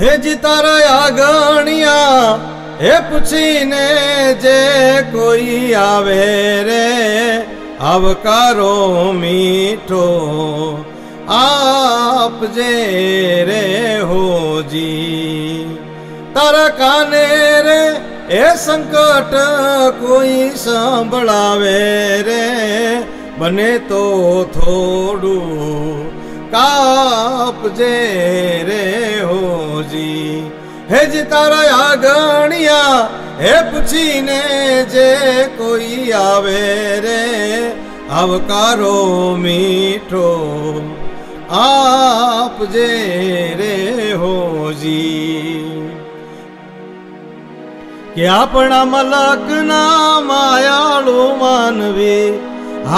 હેજી તારા આગણિયા, હે પૂછીને જે કોઈ આવે રે, આવકારો મીઠો આપજે રે હોજી તારા કાને રે એ સંકટ કોઈ સંભળાવે રે, બને તો થોડું કાપજે રે હે જે તારા આગણિયા, હે પૂછીને જે કોઈ આવે રે, આવકારો મીઠો આપજે રે હોજી કે આપણા મલકના માયાળુ માનવી,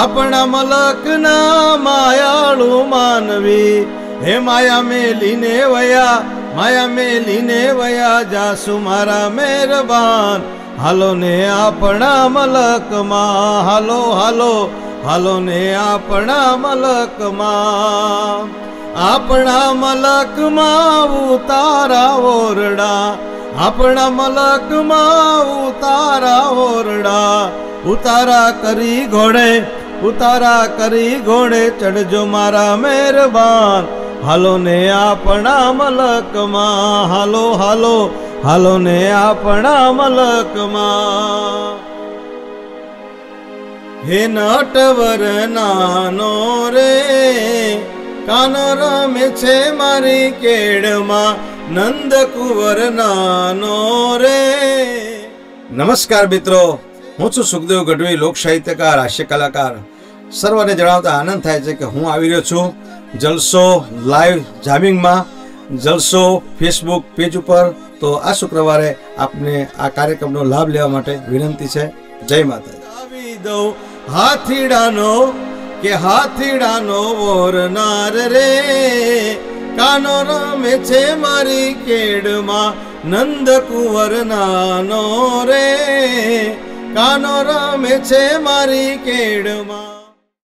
આપણા મલકના માયાળુ માનવી, હે માયા મેલીને વયા માયા મેલીને વયા જાસુ, મારા મહેરબાન હાલો ને આપણા મલકમાં, હાલો હાલો હાલો ને આપણા મલકમાં. આપણા મલકમાં ઉતારા ઓરડા, આપણા મલકમાં ઉતારા ઓરડા. ઉતારા કરી ઘોડે, ઉતારા કરી ઘોડે ચડજો મારા મહેરબાન હાલો ને આપણા મલકમાં, હાલો હાલો હાલો ને આપણા મલકમાં. હે નટવર નાનો રે, કાનો રમે છે મારી કેડમાં નંદ કુંવર નાનો રે. નમસ્કાર મિત્રો, હું છું સુખદેવ ગઢવી લોક સાહિત્યકાર હાસ્ય કલાકાર સર્વને જણાવતા આનંદ થાય છે કે હું આવી રહ્યો છું. જલસો લાઈવ જામિંગમાં, જલસો ફેસબુક પેજ ઉપર. તો આ શુક્રવારે આપને આ કાર્યક્રમનો લાભ લેવા માટે વિનંતી છે. જય માતા હાથીડાનો કે હાથીડાનો વોરનાર રે. કાનો રમે છે મારી કેડમાં, નંદ કુંવર નાનો રે. કાનો રમે છે મારી કેડમાં.